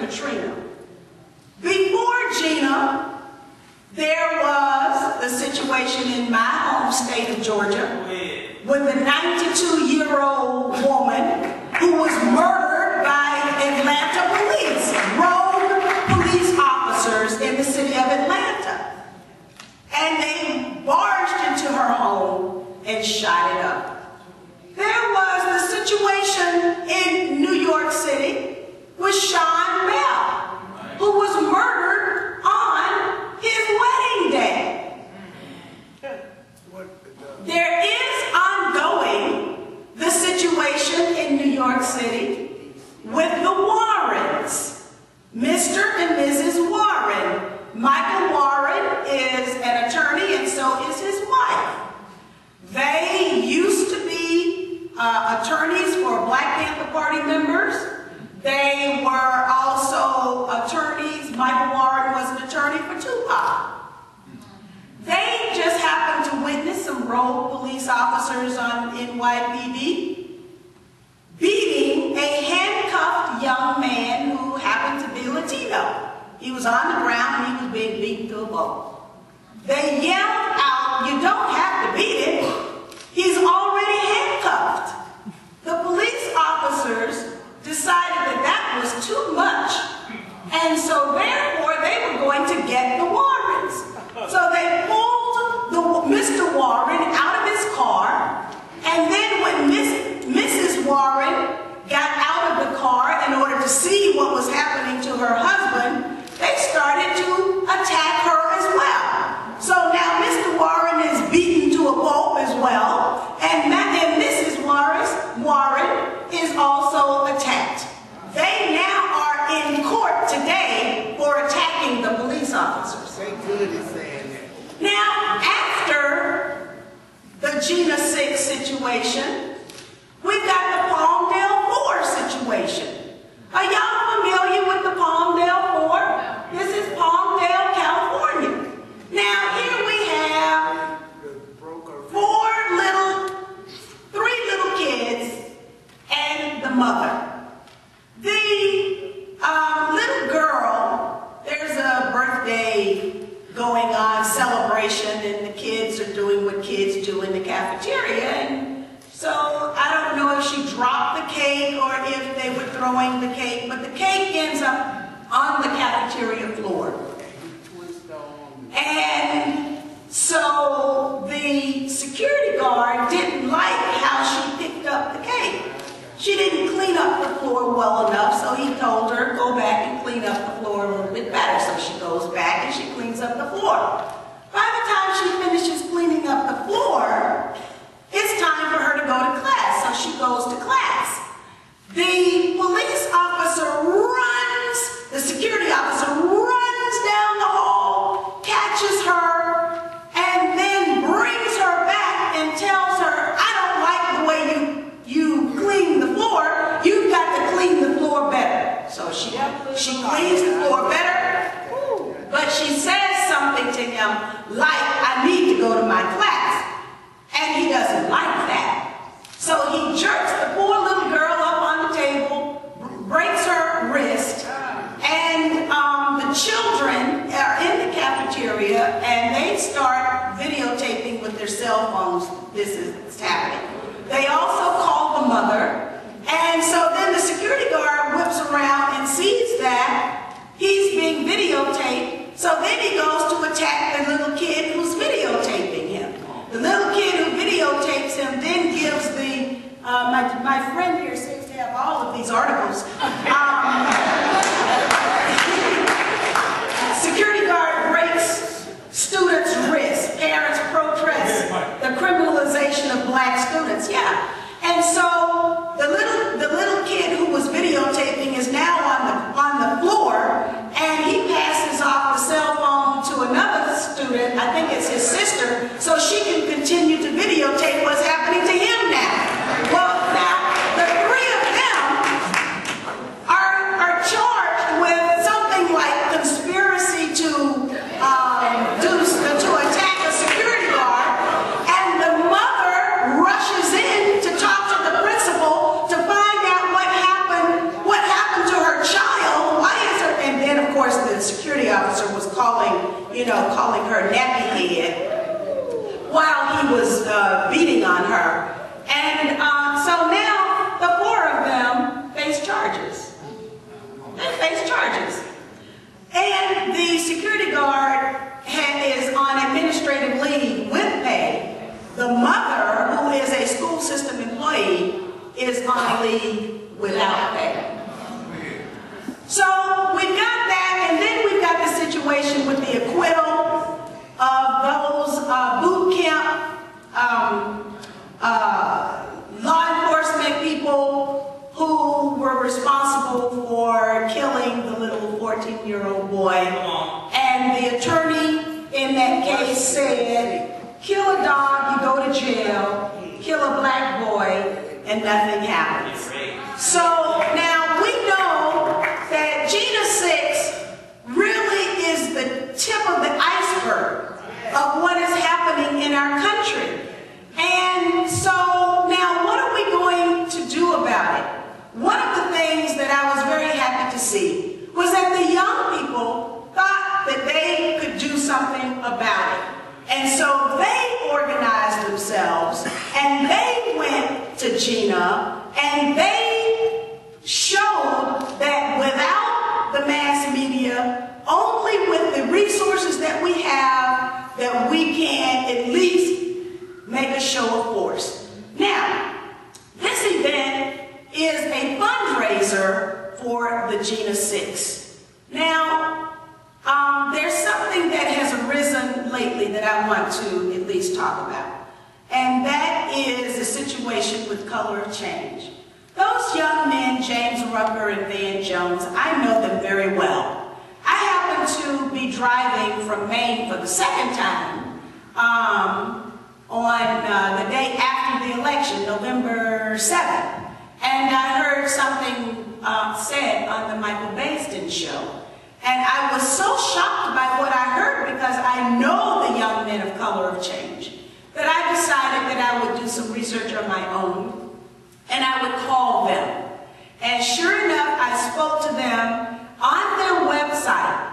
Katrina. Before Jena, there was the situation in my home state of Georgia with the 92-year-old woman who was murdered by Atlanta police, rogue police officers in the city of Atlanta. And they barged into her home and shot it up. There was the situation in New York City with Sean Bell, who was murdered on his wedding day. There is ongoing the situation in New York City with the Warrens, Mr. and Mrs. Warren. Michael Warren is an attorney and so is his wife. They used to be uh, attorneys for Black Panther Party members. They were also attorneys. Michael Warren was an attorney for Tupac. They just happened to witness some rogue police officers on NYPD beating a handcuffed young man who happened to be Latino. He was on the ground and he was being beaten to a pulp. They yelled out, you don't have to beat him. He's already handcuffed. The police officers decided that that was too much. And so therefore they were going to get the Warrens. So they pulled the, Mr. Warren out of his car. And then when Miss, Mrs. Warren got out of the car in order to see what was happening to her husband, they started to attack her as well. So now Mr. Warren is beaten to a pulp as well, and, and Mrs. Warren, Warren is also attacked. They now are in court today for attacking the police officers. They good at saying that. Now, after the Jena 6 situation, we've got the Palmdale 4 situation. Are y'all familiar with the Palmdale 4? This is Palmdale, California. Now, here we have four little, three little kids and the mother. The um, little girl, there's a birthday going on, celebration, and the kids are doing what kids do in the cafeteria. And so I don't know if she dropped the cake or if they were throwing the cake, but the cake ends up on the cafeteria floor. And so the security guard didn't like how she picked up the cake. She didn't clean up the floor well enough, so he told her, go back and clean up the floor a little bit better. So she goes back and she cleans up the floor. By the time she finishes cleaning up the floor, it's time for her to go to class. So she goes to class. The police officer runs, the security officer runs down the hall, catches her, and then brings her back and tells her, I don't like the way you, you clean the floor. You've got to clean the floor better. So she, she cleans the floor better, but she says something to him like, I need to go to my class. And he doesn't like that. So he jerks the poor little girl up on the table, breaks her wrist, and um, the children are in the cafeteria and they start videotaping with their cell phones. This is happening. They also call the mother. And so then the security guard whips around and sees that he's being videotaped. So then he goes to attack the little kid who's videotaping him. The little kid who videotapes him then gives the, uh, my, my friend here seems to have all of these articles. Um, Students risk, parents protest the criminalization of black students. Yeah. And so was uh, beating on her. And uh, so now the four of them face charges. They face charges. And the security guard had, is on administrative leave with pay. The mother, who is a school system employee, is on leave without pay. Um, uh, law enforcement people who were responsible for killing the little 14-year-old boy. And the attorney in that case said, kill a dog, you go to jail. Kill a black boy, and nothing happens. So now we know that Jena 6 really is the tip of the iceberg of what is happening in our country. And so now what are we going to do about it? One of the things that I was very happy to see was that the young people thought that they could do something about it. And so they organized themselves and they went to Jena and they showed that without the mass media, only with the resources that we have, that we can at least make a show of force. Now, this event is a fundraiser for the Jena 6. Now, um, there's something that has arisen lately that I want to at least talk about. And that is the situation with Color of Change. Those young men, James Rucker and Van Jones, I know them very well. I happen to be driving from Maine for the second time um, on uh, the day after the election, November 7th. And I heard something uh, said on the Michael Baisden show. And I was so shocked by what I heard because I know the young men of color of change that I decided that I would do some research on my own and I would call them. And sure enough, I spoke to them. On their website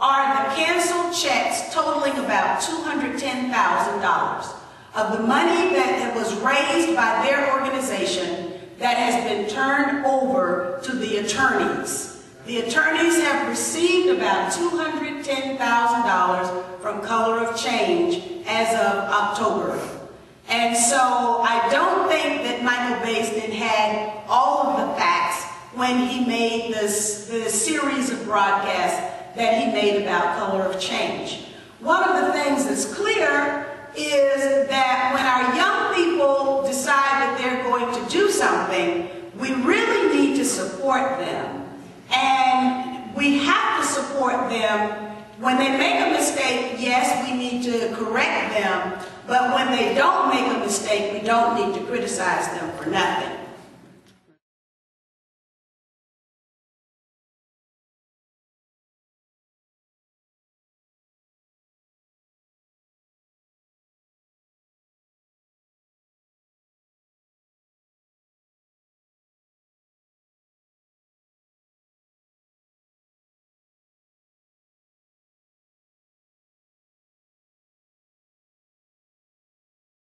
are the canceled checks totaling about $210,000 of the money that was raised by their organization that has been turned over to the attorneys. The attorneys have received about $210,000 from Color of Change as of October. And so I don't think that Michael Baisden had all of the facts when he made this, this series of broadcasts that he made about Color of Change. One of the things that's clear is that when our young people decide that they're going to do something, we really need to support them. And we have to them when they make a mistake, yes, we need to correct them, but when they don't make a mistake, we don't need to criticize them for nothing.